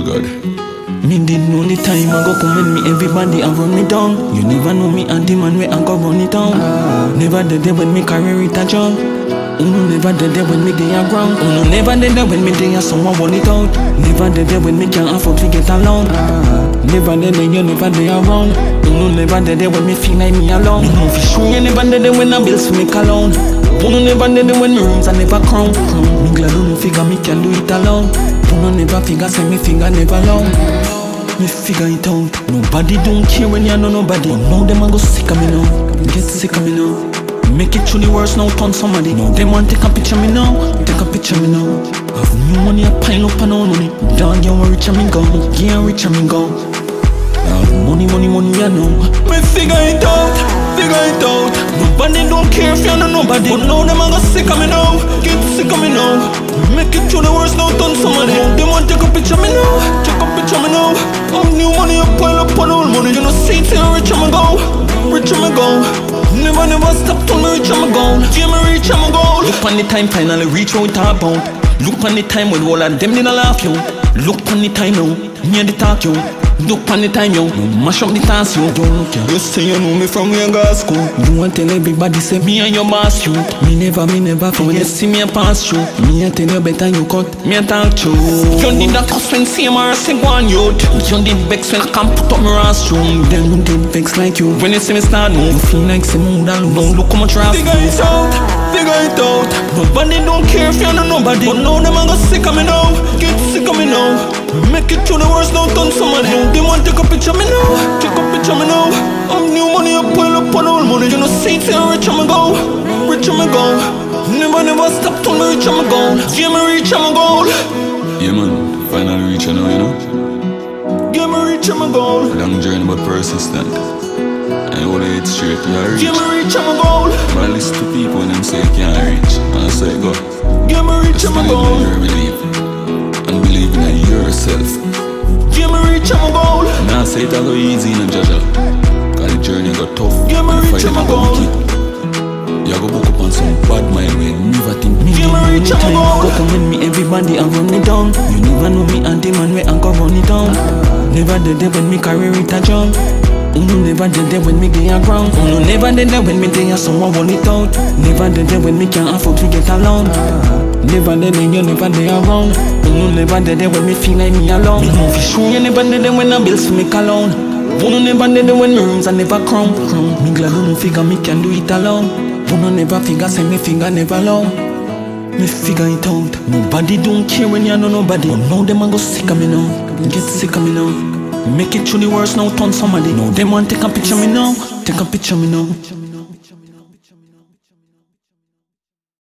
the time I go come and me everybody and run me down. You never know me and the man where I go run it down. Never the day when me carry it a jump. Uno never the day when me dey a ground. Uno never the day when me dey a someone want it out. Never the day when me can't afford to get alone. Never the day you never dey around. Uno never the day when me feel like me alone. Me know for sure you never the day when I bills me alone. Uno never the day when me rooms I never crown. Me glad uno figure me can do it alone. Uno never figure say me finger never long. Me figure it out. Nobody don't care when you know nobody. But now them a go sick of me now. Get sick of me now. Make it through truly worse now, turn somebody. Now them want take a picture me now. Take a picture me now. Have new money, I pile up on all money. Dog, you rich and me go. Yeah, rich and me go. Have money, money, money, I know. Me figure it out, figure it out. Nobody don't care if you know nobody. But now them a go sick of me now. Get sick of me now. Make it truly worse now, turn somebody. Now them want take a picture me now. Take a picture me now. Have new money, I pile up on all money. You know, see it, rich me go. Rich me go. Never, never stop till me reach my goal. Till me reach my goal. Look on the time, finally reach what we talk about. Look on the time when all of them didn't laugh you. Look on the time now, me and the talk you. Look on the time yo, you mash up the task you. Don't ya. You say you know me from go school. You want to tell everybody say me and your boss you. Me never, me never forget. When you see me a pass through, me a tell you better you cut. Me a talk true. You need a cuss when see my say one youth. You need vex when I can't put up my ass through. Then you did vex like you. When you see me start move, you feel like some mood alone. Don't look how much rap. Figure it out, figure it out. Nobody don't care if you know nobody. But now them a go sick of me now. Get sick of me now. Make it through the worst now, turn somebody. See it, rich I'm go. Rich I'm go. Never, never stop till me reach I'm goal. Yeah, me reach I'm goal. Yeah, man. Finally reach you now, you know. Yeah, me reach I'm goal. Long journey, but persistent. And hold it straight, are reach. Yeah, me reach I'm goal. But I listen to people when them say can't reach. And I say, go. Yeah, me reach Just I'm believe in goal. your belief. And believe in yourself. Yeah, me reach I'm goal. Now say it a go easy in a jaja. Cause the journey got tough. Yeah, me reach fight my them a go goal. wicked. You go book up on some bad mind way. Never think me. Reach my goal. Go come with me, everybody and run it down. You never know me and the man where I go run it down. Never the day when me carry it a jump. Uno never the day when me get a ground. Uno never the day when me day a someone want it out. Never the day when me can't afford to get alone. Never the day you never day around. Uno never the day when me feel like me alone. Me for sure you never the day when I bills for me alone. Uno never the day when me rooms I never crown. Me glad uno figure me can do it alone. Uno never figure say me finger never long. Me figure it out. Nobody don't care when you know nobody. But now them a go sick of me now. Get sick of me now. Make it truly worse now, turn somebody. Now them want take a picture me now. Take a picture me now.